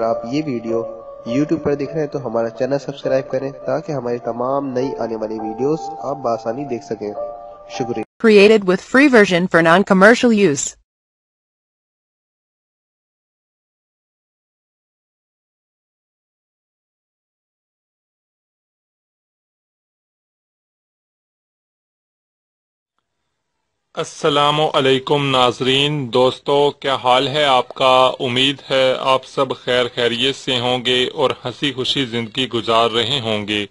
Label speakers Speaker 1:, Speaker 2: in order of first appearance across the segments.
Speaker 1: اگر آپ یہ ویڈیو یوٹیوب پر دیکھ رہے ہیں تو ہمارا چینل سبسکرائب کریں تاکہ ہماری تمام نئی آنے والی ویڈیوز آپ بآسانی دیکھ سکیں۔ شکریہ۔
Speaker 2: السلام علیکم ناظرین، دوستو، کیا حال ہے آپ کا؟ امید ہے آپ سب خیر خیریت سے ہوں گے اور ہنسی خوشی زندگی گزار رہے ہوں گے۔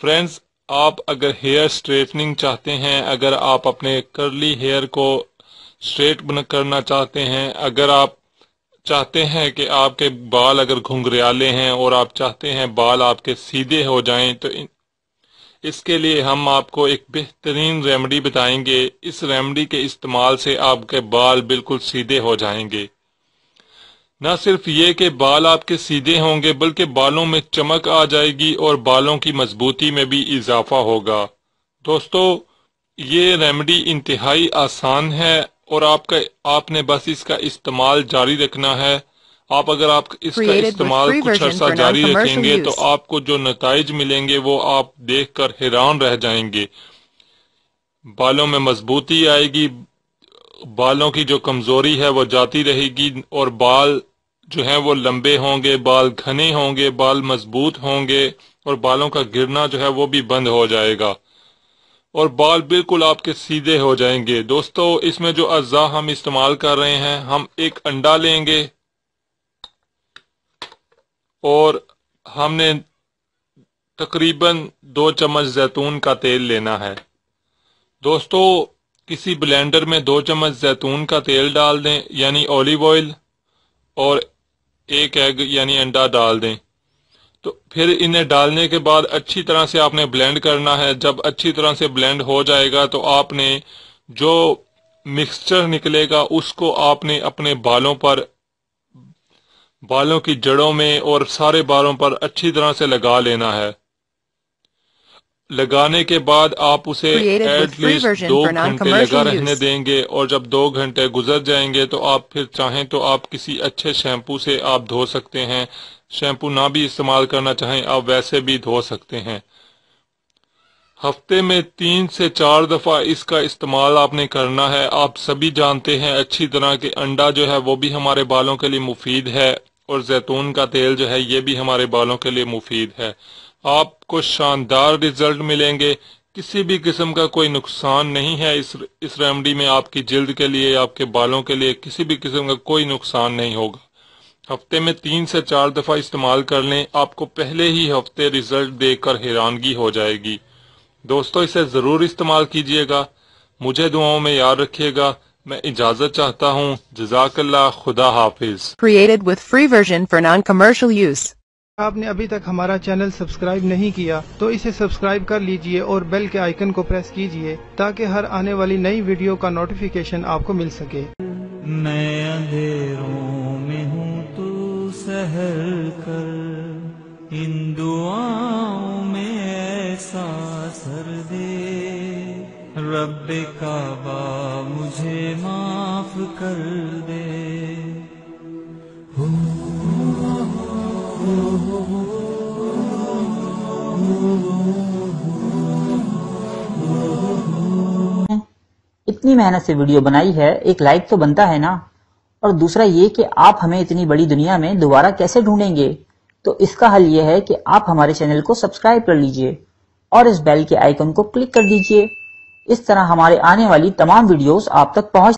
Speaker 2: فرینڈز، آپ اگر ہیئر سٹریٹننگ چاہتے ہیں، اگر آپ اپنے کرلی ہیئر کو سٹریٹ کرنا چاہتے ہیں، اگر آپ چاہتے ہیں کہ آپ کے بال اگر گھنگریالے ہیں اور آپ چاہتے ہیں بال آپ کے سیدھے ہو جائیں، تو اس کے لیے ہم آپ کو ایک بہترین ریمڈی بتائیں گے۔ اس ریمڈی کے استعمال سے آپ کے بال بالکل سیدھے ہو جائیں گے۔ نہ صرف یہ کہ بال آپ کے سیدھے ہوں گے، بلکہ بالوں میں چمک آ جائے گی اور بالوں کی مضبوطی میں بھی اضافہ ہوگا۔ دوستو، یہ ریمڈی انتہائی آسان ہے اور آپ کا، آپ نے بس اس کا استعمال جاری رکھنا ہے۔ آپ اگر آپ اس کا استعمال کچھ عرصہ جاری رکھیں گے تو. آپ کو جو نتائج ملیں گے وہ آپ دیکھ کر حیران رہ جائیں گے۔ بالوں میں مضبوطی آئے گی بالوں کی جو کمزوری ہے وہ جاتی رہے گی اور بال جو ہیں وہ لمبے ہوں گے بال گھنے ہوں گے بال مضبوط ہوں گے اور بالوں کا گرنا جو ہے وہ بھی بند ہو جائے گا۔ اور بال بالکل آپ کے سیدھے ہو جائیں گے۔ دوستو اس میں جو اجزاء ہم استعمال کر رہے ہیں ہم ایک انڈا لیں گے۔ اور ہم نے تقریباً دو چمچ زیتون کا تیل لینا ہے۔ دوستو، کسی بلینڈر میں دو چمچ زیتون کا تیل ڈال دیں یعنی اولیو آئل، اور ایک ایگ یعنی انڈا ڈال دیں۔ تو پھر انہیں ڈالنے کے بعد اچھی طرح سے آپ نے بلینڈ کرنا ہے۔ جب اچھی طرح سے بلینڈ ہو جائے گا تو آپ نے جو مکسچر نکلے گا، اس کو آپ نے اپنے بالوں پر بالوں کی جڑوں میں اور سارے بالوں پر اچھی طرح سے لگا لینا ہے۔ لگانے کے بعد آپ اسے ایٹ لیسٹ دو گھنٹے لگا رہنے. دیں گے اور جب دو گھنٹے گزر جائیں گے تو آپ پھر چاہیں تو آپ کسی اچھے شیمپو سے آپ دھو سکتے ہیں۔ شیمپو نہ بھی استعمال کرنا چاہیں آپ ویسے بھی دھو سکتے ہیں۔ ہفتے میں تین سے چار دفعہ اس کا استعمال آپ نے کرنا ہے۔ آپ سبھی جانتے ہیں اچھی طرح کہ انڈا جو ہے وہ بھی ہمارے بالوں کے لیے مفید ہے۔ اور زیتون کا تیل جو ہے یہ بھی ہمارے بالوں کے لیے مفید ہے۔ آپ کو شاندار ریزلٹ ملیں گے۔ کسی بھی قسم کا کوئی نقصان نہیں ہے۔ اس اس ریمڈی میں آپ کی جلد کے لیے، آپ کے بالوں کے لیے کسی بھی قسم کا کوئی نقصان نہیں ہوگا۔ ہفتے میں تین سے چار دفعہ استعمال کر لیں۔ آپ کو پہلے ہی ہفتے ریزلٹ دیکھ کر حیرانگی ہو جائے گی۔ دوستو، اسے ضرور استعمال کیجیے گا۔ مجھے دعاؤں میں یاد رکھیے گا۔ میں اجازت چاہتا ہوں۔ جزاک اللہ خدا حافظ۔
Speaker 3: Created with free version for non-commercial use.
Speaker 4: آپ نے ابھی تک ہمارا چینل سبسکرائب نہیں کیا تو اسے سبسکرائب کر لیجیے اور بیل کے آئیکن کو پریس کیجیے تاکہ ہر آنے والی نئی ویڈیو کا نوٹیفیکیشن آپ کو مل سکے۔
Speaker 5: میں اندھیروں میں ہوں تو سہر کر ان دعاؤں رب کعبہ مجھے معاف کر دے۔
Speaker 6: اتنی محنت سے ویڈیو بنائی ہے، ایک لائک تو بنتا ہے نا۔ اور دوسرا یہ کہ آپ ہمیں اتنی بڑی دنیا میں دوبارہ کیسے ڈھونڈیں گے؟ تو اس کا حل یہ ہے کہ آپ ہمارے چینل کو سبسکرائب کر لیجیے اور اس بیل کے آئیکن کو کلک کر دیجیے۔ اس طرح ہمارے آنے والی تمام ویڈیوز آپ تک پہنچ